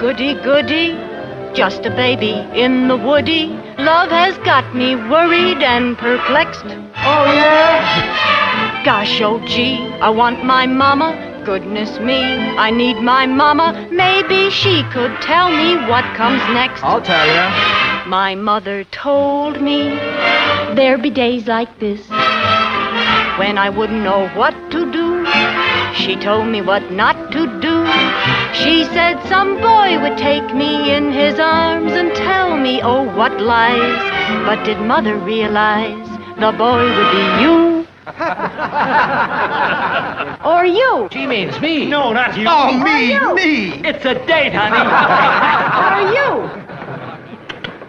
goody goody, just a baby in the woody. Love has got me worried and perplexed. Oh, yeah? Gosh, oh gee, I want my mama. Goodness me, I need my mama. Maybe she could tell me what comes next. I'll tell you. My mother told me there'd be days like this when I wouldn't know what to do. She told me what not to do. She said some boy would take me in his arms and tell me, oh, what lies. But did mother realize the boy would be you? or you? She means me. No, not you. Oh, me, you? me. It's a date, honey. Or you?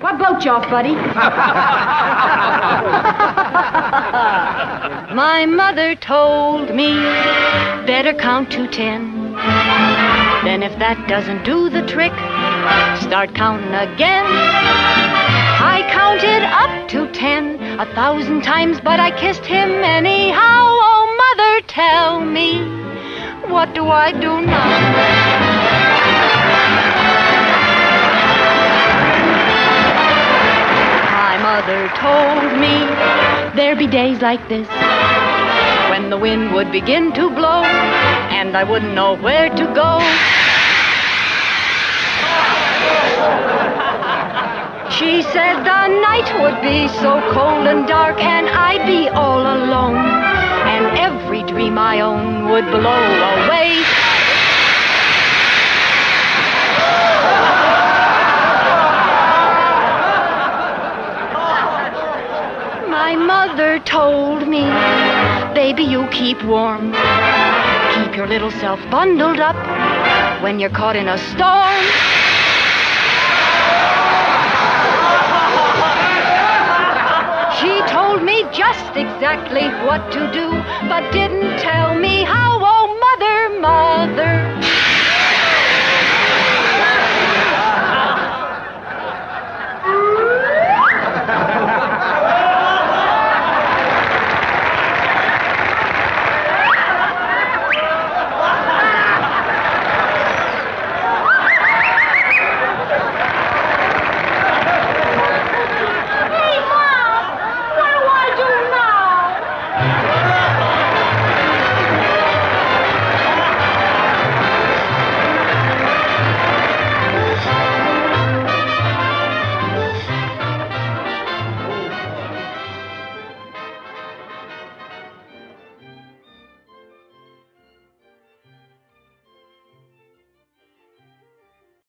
What boat you off, buddy? My mother told me better count to ten. Then if that doesn't do the trick, start counting again. I counted up to ten a thousand times, but I kissed him anyhow. Oh, mother, tell me, what do I do now? My mother told me there'd be days like this when the wind would begin to blow and I wouldn't know where to go. She said the night would be so cold and dark and I'd be all alone and every dream I own would blow away. My mother told me, baby, you keep warm. Keep your little self bundled up when you're caught in a storm. She told me just exactly what to do, but didn't